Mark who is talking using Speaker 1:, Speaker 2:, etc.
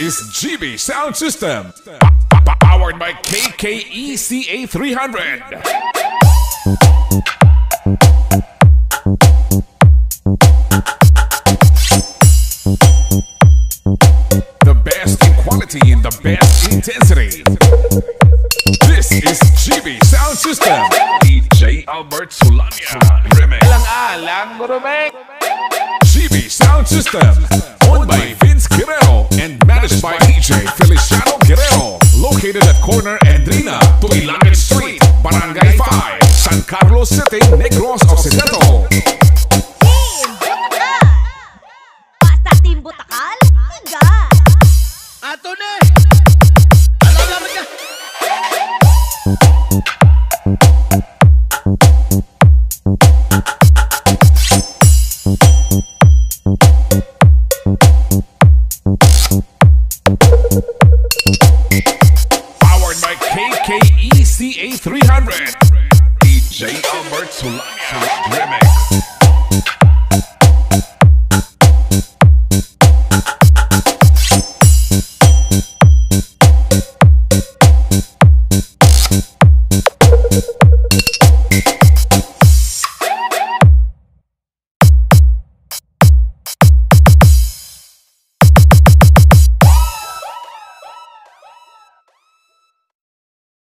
Speaker 1: is GB Sound System. Powered by KKE CA300. The best in quality and the best intensity. This is GB Sound System. DJ Albert Solaña. Remix. GB Sound System. Located at corner Edrina, Tuilangan Street, Barangay 5, San Carlos City, Negros Occidental. CA300. DJ Albert. Remix.